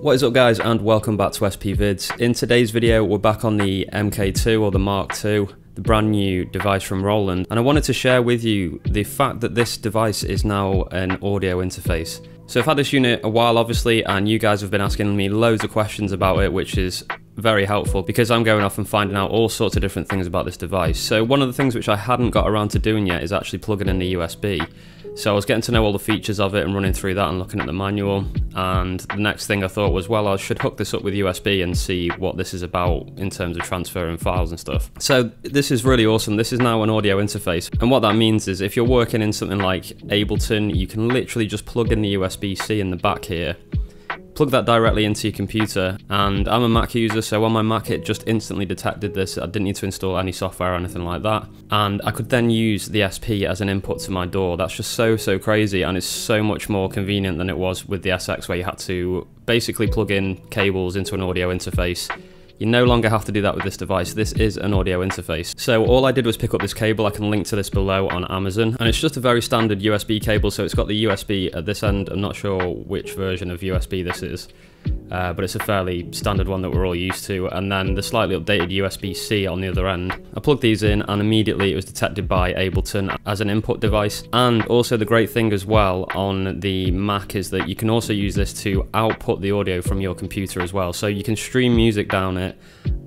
What is up guys and welcome back to SP Vids. In today's video we're back on the MK2 or the Mark II, the brand new device from Roland and I wanted to share with you the fact that this device is now an audio interface. So I've had this unit a while obviously and you guys have been asking me loads of questions about it which is very helpful because I'm going off and finding out all sorts of different things about this device. So one of the things which I hadn't got around to doing yet is actually plugging in the USB. So I was getting to know all the features of it and running through that and looking at the manual. And the next thing I thought was, well, I should hook this up with USB and see what this is about in terms of transferring files and stuff. So this is really awesome. This is now an audio interface. And what that means is if you're working in something like Ableton, you can literally just plug in the USB-C in the back here plug that directly into your computer and I'm a Mac user so on my Mac it just instantly detected this. I didn't need to install any software or anything like that. And I could then use the SP as an input to my DAW. that's just so so crazy and it's so much more convenient than it was with the SX where you had to basically plug in cables into an audio interface you no longer have to do that with this device. This is an audio interface. So all I did was pick up this cable. I can link to this below on Amazon. And it's just a very standard USB cable. So it's got the USB at this end. I'm not sure which version of USB this is uh, but it's a fairly standard one that we're all used to. And then the slightly updated USB-C on the other end. I plugged these in and immediately it was detected by Ableton as an input device. And also the great thing as well on the Mac is that you can also use this to output the audio from your computer as well. So you can stream music down it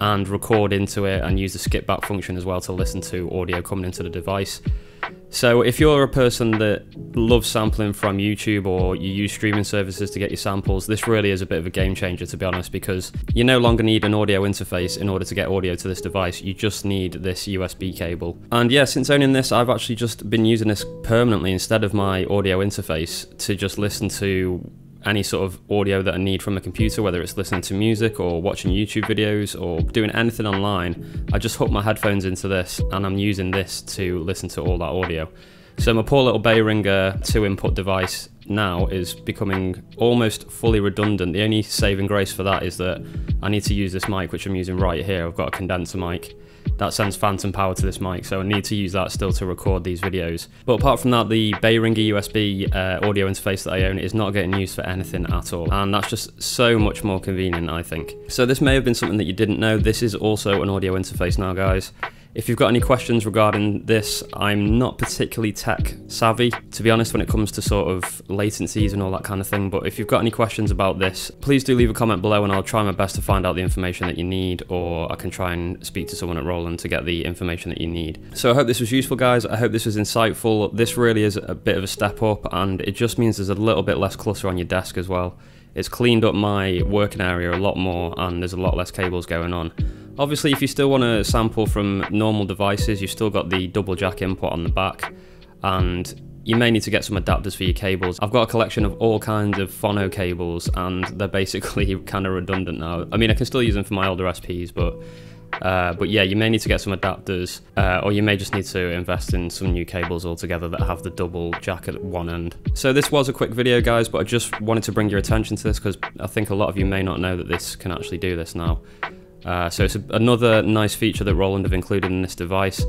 and record into it and use the skip back function as well to listen to audio coming into the device. So if you're a person that loves sampling from YouTube or you use streaming services to get your samples, this really is a bit of a game changer to be honest because you no longer need an audio interface in order to get audio to this device, you just need this USB cable. And yeah, since owning this, I've actually just been using this permanently instead of my audio interface to just listen to any sort of audio that I need from a computer, whether it's listening to music or watching YouTube videos or doing anything online, I just hook my headphones into this and I'm using this to listen to all that audio. So my poor little Behringer two input device now is becoming almost fully redundant. The only saving grace for that is that I need to use this mic which I'm using right here. I've got a condenser mic that sends phantom power to this mic, so I need to use that still to record these videos. But apart from that, the Behringer USB uh, audio interface that I own is not getting used for anything at all, and that's just so much more convenient, I think. So this may have been something that you didn't know, this is also an audio interface now, guys. If you've got any questions regarding this, I'm not particularly tech savvy, to be honest, when it comes to sort of latencies and all that kind of thing. But if you've got any questions about this, please do leave a comment below and I'll try my best to find out the information that you need, or I can try and speak to someone at Roland to get the information that you need. So I hope this was useful, guys. I hope this was insightful. This really is a bit of a step up, and it just means there's a little bit less clutter on your desk as well. It's cleaned up my working area a lot more, and there's a lot less cables going on. Obviously, if you still want to sample from normal devices, you've still got the double jack input on the back, and you may need to get some adapters for your cables. I've got a collection of all kinds of phono cables, and they're basically kind of redundant now. I mean, I can still use them for my older SPs, but uh, but yeah, you may need to get some adapters, uh, or you may just need to invest in some new cables altogether that have the double jack at one end. So this was a quick video, guys, but I just wanted to bring your attention to this because I think a lot of you may not know that this can actually do this now. Uh, so it's a, another nice feature that Roland have included in this device.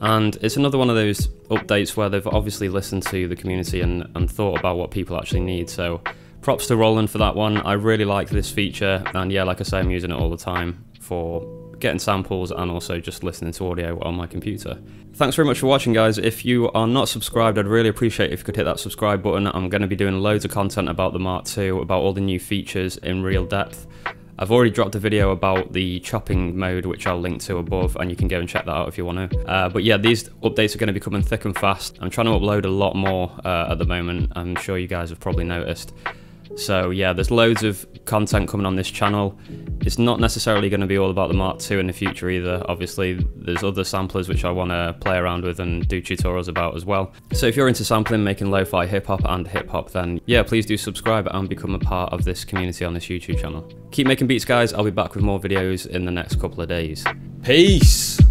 And it's another one of those updates where they've obviously listened to the community and, and thought about what people actually need. So props to Roland for that one. I really like this feature. And yeah, like I say, I'm using it all the time for getting samples and also just listening to audio on my computer. Thanks very much for watching guys. If you are not subscribed, I'd really appreciate if you could hit that subscribe button. I'm going to be doing loads of content about the Mark II, about all the new features in real depth. I've already dropped a video about the chopping mode, which I'll link to above, and you can go and check that out if you want to. Uh, but yeah, these updates are going to be coming thick and fast. I'm trying to upload a lot more uh, at the moment. I'm sure you guys have probably noticed. So yeah, there's loads of content coming on this channel. It's not necessarily going to be all about the Mark II in the future either. Obviously, there's other samplers which I want to play around with and do tutorials about as well. So if you're into sampling, making lo-fi hip-hop and hip-hop, then yeah, please do subscribe and become a part of this community on this YouTube channel. Keep making beats, guys. I'll be back with more videos in the next couple of days. Peace!